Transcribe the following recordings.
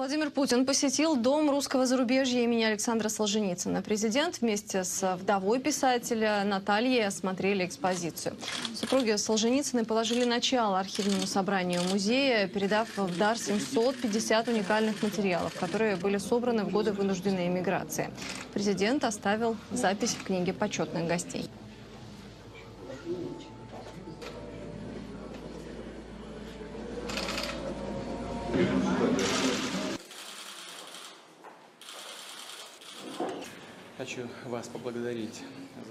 Владимир Путин посетил Дом русского зарубежья имени Александра Солженицына. Президент вместе с вдовой писателя Натальей осмотрели экспозицию. Супруги Солженицыны положили начало архивному собранию музея, передав в дар 750 уникальных материалов, которые были собраны в годы вынужденной эмиграции. Президент оставил запись в книге почетных гостей. Хочу вас поблагодарить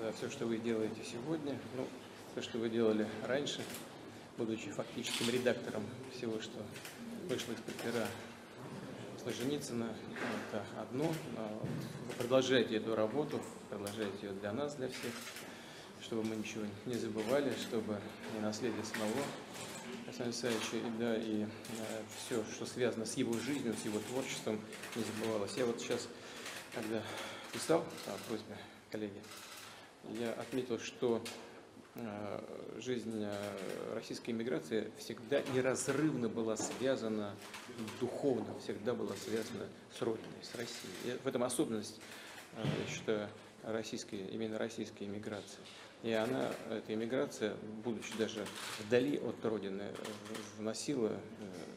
за все, что вы делаете сегодня, ну, все, что вы делали раньше, будучи фактическим редактором всего, что вышло из-под пера Солженицына. Это одно. Вы продолжаете эту работу, продолжаете ее для нас, для всех, чтобы мы ничего не забывали, чтобы не наследие самого Александра Александровича, и, да, и э, все, что связано с его жизнью, с его творчеством, не забывалось. Я вот сейчас, когда писал по просьбе коллеги, я отметил, что э, жизнь э, российской иммиграции всегда неразрывно была связана духовно, всегда была связана с Родиной, с Россией. И в этом особенность, э, я считаю, российской, именно российской иммиграции. И она, эта иммиграция, будучи даже вдали от Родины, вносила,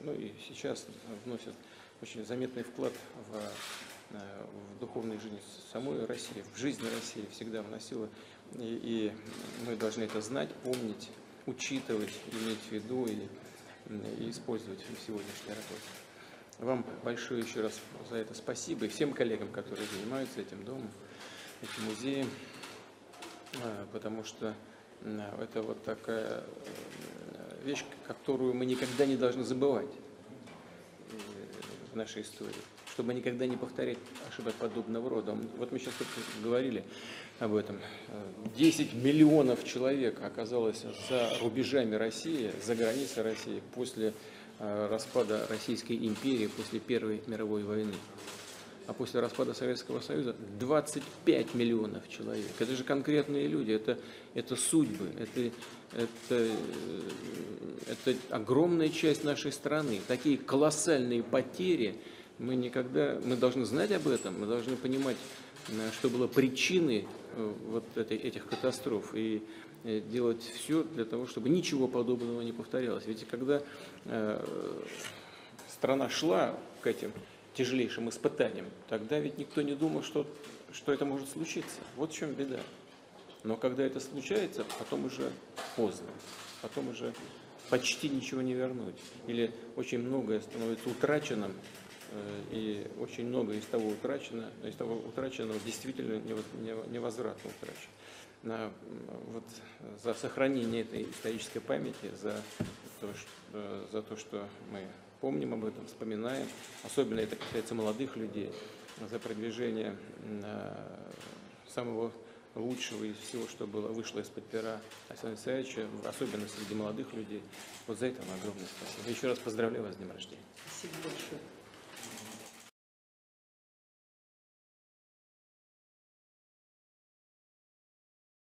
ну и сейчас вносит очень заметный вклад в, в духовную жизнь самой России, в жизнь России всегда вносила. И, и мы должны это знать, помнить, учитывать, иметь в виду и, и использовать в сегодняшней работе. Вам большое еще раз за это спасибо и всем коллегам, которые занимаются этим домом, этим музеем. А, потому что это вот такая э, вещь, которую мы никогда не должны забывать э, в нашей истории, чтобы никогда не повторять ошибок подобного рода. Вот мы сейчас говорили об этом. 10 миллионов человек оказалось за рубежами России, за границей России после э, распада Российской империи, после Первой мировой войны а после распада Советского Союза 25 миллионов человек. Это же конкретные люди, это, это судьбы, это, это, это огромная часть нашей страны. Такие колоссальные потери, мы никогда, мы должны знать об этом, мы должны понимать, э, что было причиной э, вот этой, этих катастроф и э, делать все для того, чтобы ничего подобного не повторялось. Ведь когда страна шла к этим тяжелейшим испытанием, тогда ведь никто не думал, что, что это может случиться. Вот в чем беда. Но когда это случается, потом уже поздно, потом уже почти ничего не вернуть. Или очень многое становится утраченным, и очень многое из того утрачено, из того утраченного действительно невозвратно утрачено. На, вот, за сохранение этой исторической памяти, за то, что, э, за то, что мы помним об этом, вспоминаем. Особенно это касается молодых людей, за продвижение э, самого лучшего из всего, что было, вышло из-под пера Александра Александровича, особенно среди молодых людей. Вот за это вам огромное спасибо. Еще раз поздравляю вас с днем рождения. Спасибо большое.